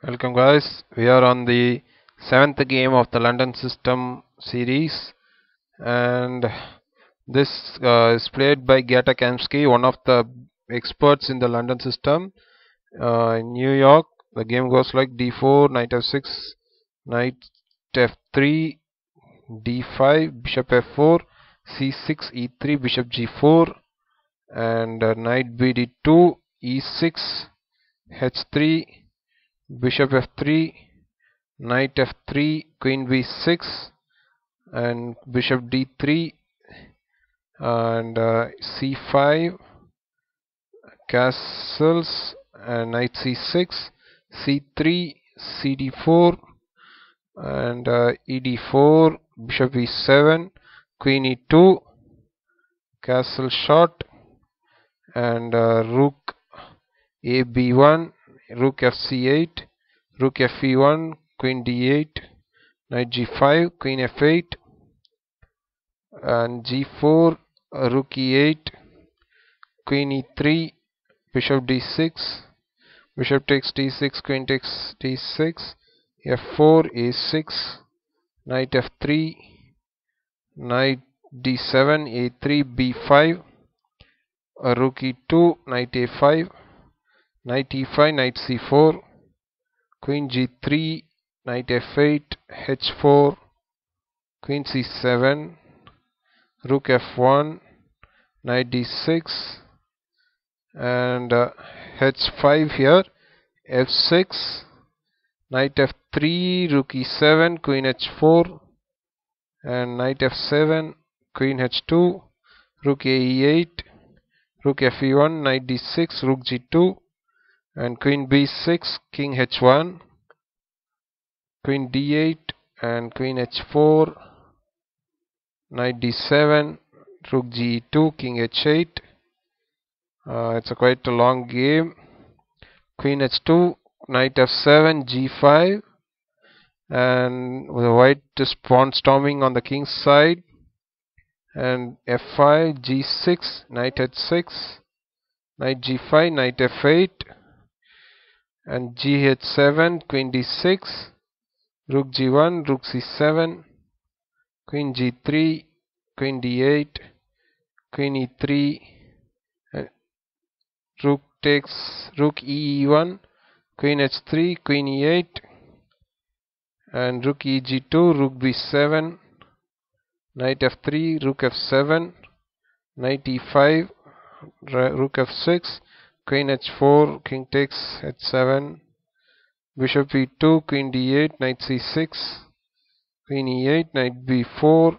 Welcome guys. We are on the seventh game of the London System series and this uh, is played by Gata Kamsky, one of the experts in the London System uh, in New York. The game goes like d4, knight f6, knight f3, d5, bishop f4, c6, e3, bishop g4 and uh, knight bd2, e6, h3 bishop f3 knight f3 queen b6 and bishop d3 and uh, c5 castles and knight c6 c3 cd4 and uh, ed4 bishop e7 queen e2 castle shot and uh, rook a b1 rook fc8 rook fe1 queen d8 knight g5 queen f8 and g4 rook e8 queen e3 bishop d6 bishop takes d6 queen takes d6 f4 a6 knight f3 knight d7 a3 b5 rook e2 knight a5 knight e5 knight c4 queen g3 knight f8 h4 queen c7 rook f1 knight d6 and uh, h5 here f6 knight f3 rook e7 queen h4 and knight f7 queen h2 rook a e8 rook fe1 knight d6 rook g2 and queen b6 king h1 queen d8 and queen h4 knight d7 rook g2 king h8 uh, it's a quite a long game. Queen h2 knight f7 g5 and the white just pawn storming on the king's side. And f5 g6 knight h6 knight g5 knight f8 and gh7 queen d6 rook g1 rook c7 queen g3 queen d8 queen e3 uh, rook takes rook e1 queen h3 queen e8 and rook eg2 rook b7 knight f3 rook f7 knight e5 rook f6 queen h4 king takes h7 bishop e2 queen d8 knight c6 queen e8 knight b4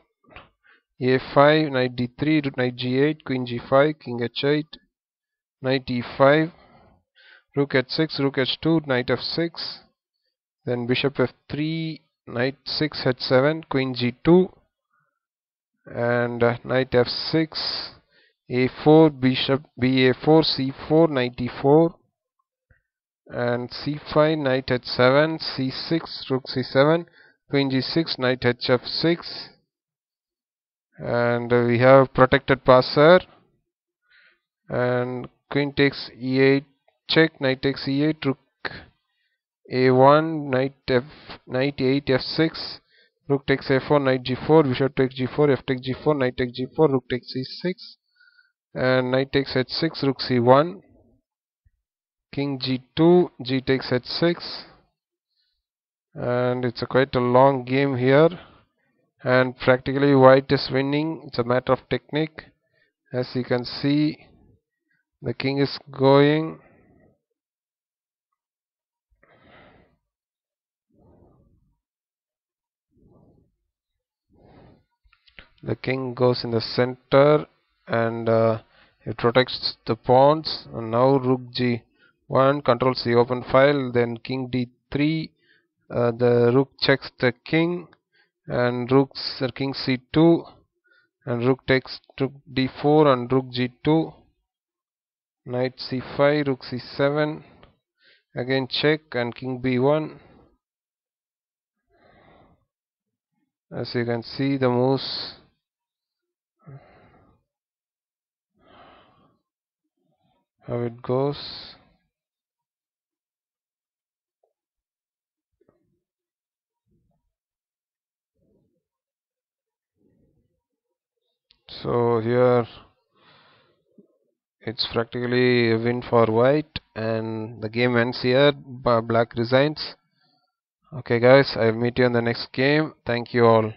a5 knight d3 knight g8 queen g5 king h8 knight e5 rook h6 rook h2 knight f6 then bishop f3 knight 6 h7 queen g2 and uh, knight f6 a4 bishop ba4 c4 knight e4 and c5 knight h7 c6 rook c7 queen g6 knight hf6 and we have protected passer and queen takes e8 check knight takes e8 rook a1 knight f knight 8 f6 rook takes a4 knight g4 bishop takes g4 f takes g4 knight takes g4 rook takes c6 and knight takes h6 rook c1 king g2 g takes h6 and it's a quite a long game here. And practically white is winning. It's a matter of technique. As you can see the king is going. The king goes in the center and uh, it protects the pawns. And now rook g1 controls the open file then king d3 uh, the rook checks the king and rook uh, king c2 and rook takes rook d4 and rook g2 knight c5 rook c7 again check and king b1 as you can see the moves how it goes. So here it's practically a win for white and the game ends here. Black resigns. Okay guys i'll meet you in the next game. Thank you all.